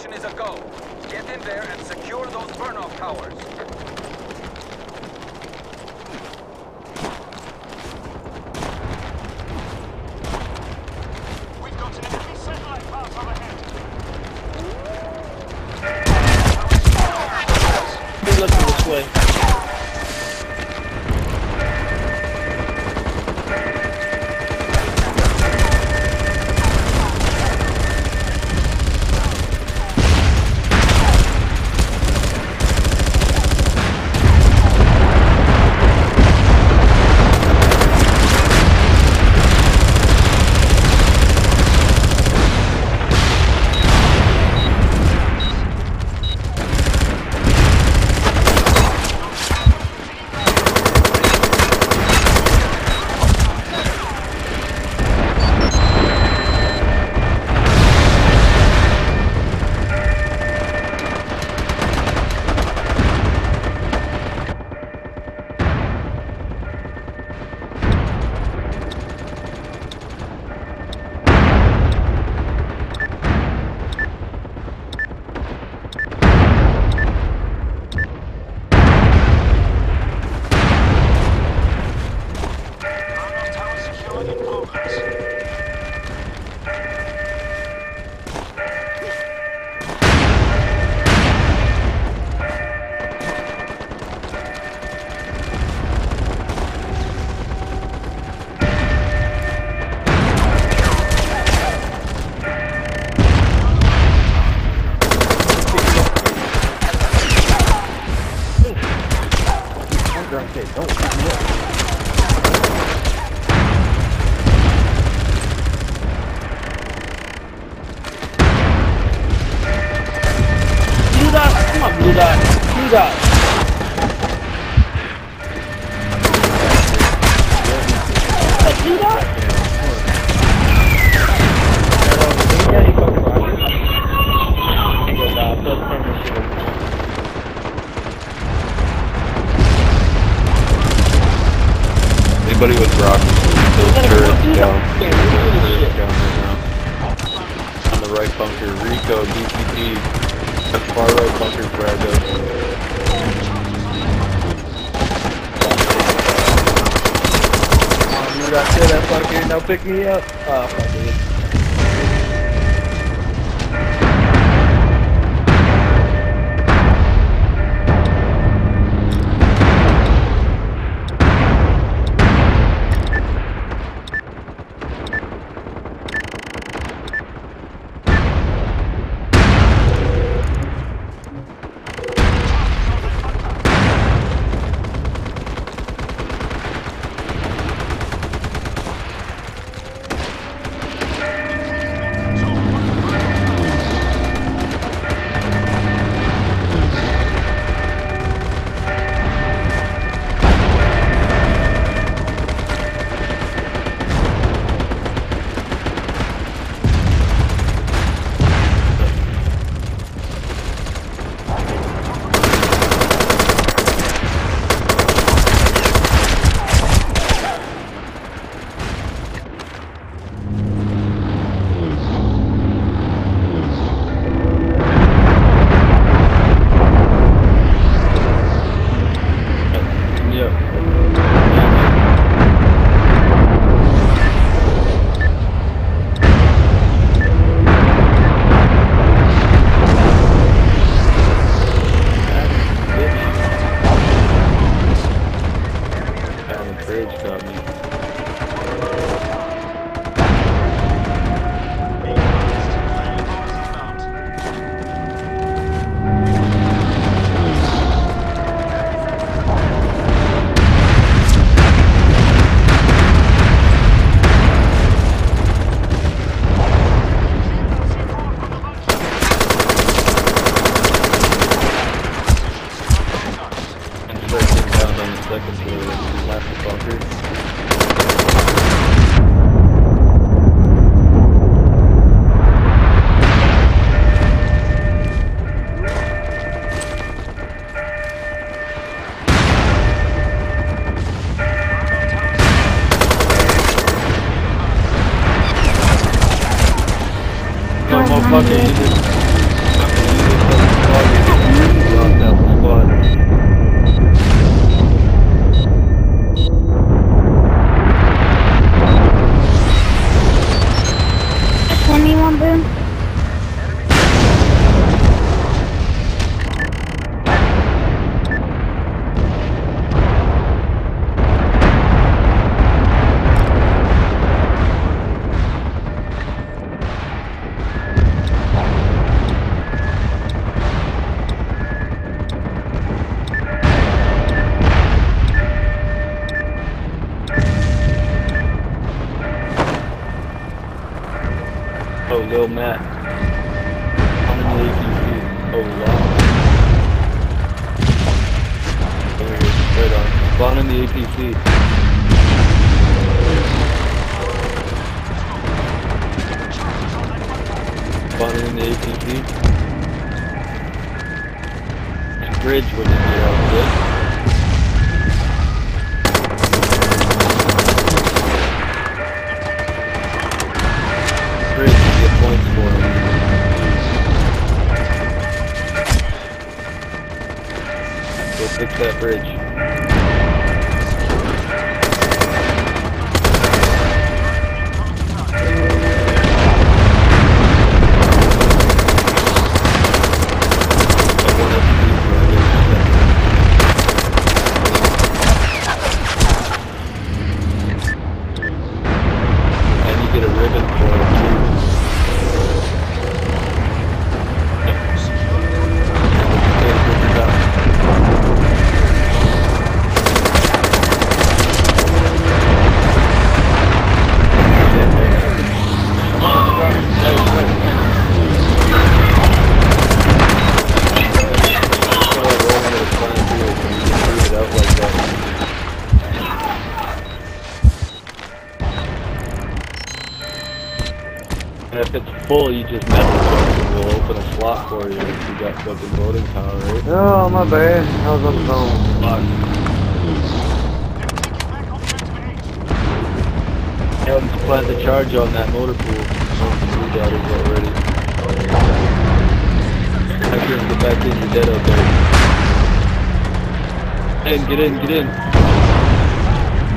Extraction is a go. Get in there and secure those burn-off towers. 10 initiative. Anybody with rockets, those turrets down. that. Yeah, look at this shit. Down right now. On the right bunker, Rico, DPT. Far right bunker, Brago. Got to that fucker. Now pick me up. Oh, fuck it. Matt. I'm in the APC. Oh, wow. Right on. Spawn in the APC. Spawning in the APC. Bridge when you out of it. Fix full, you just message us and we'll open a slot for you if you got fucking voting power, right? Oh, my bad. I was on the phone. Fuck. Helms plant the charge on that motor pool. Blue dot is already. I couldn't get back in, you're dead out there. In, get in, get in.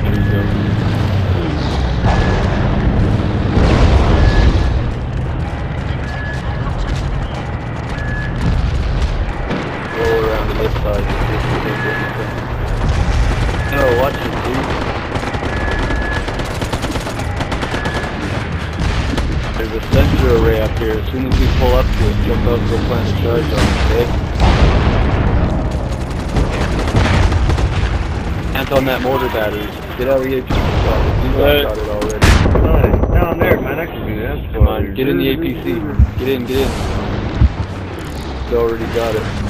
There you go. Side. No, watch it, dude. There's a sensor array up here. As soon as we pull up to it, jump out, go plant a charge on it, okay? Hands on that mortar battery. Get out of the APC shot. It already. Nice. Down there, man. I can do that. Come on, get in the APC. Get in, get in. You already got it.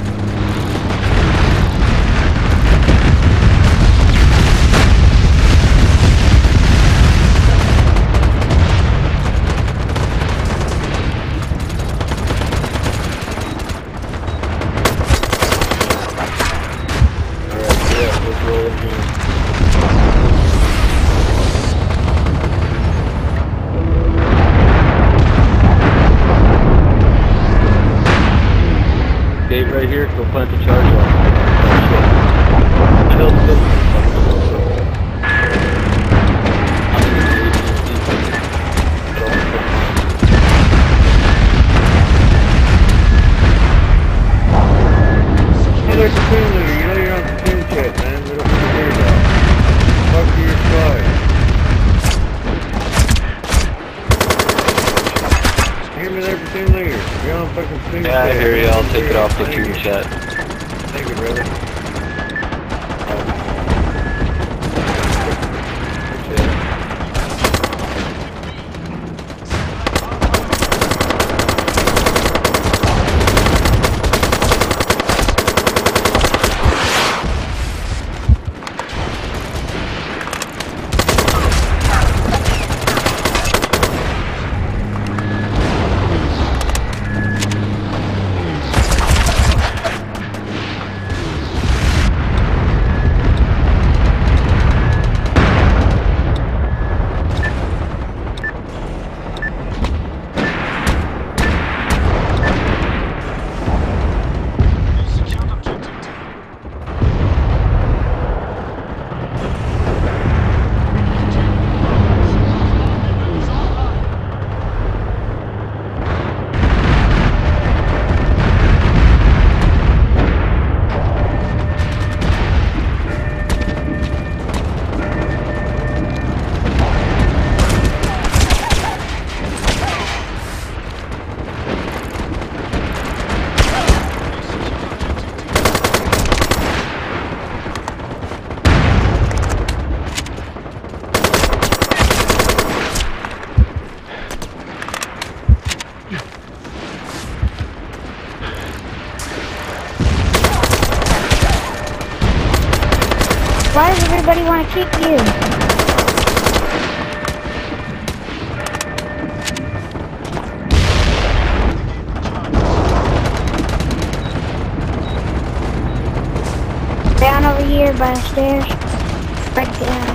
Plant the charge Why does everybody want to kick you? Down over here by the stairs. Right down.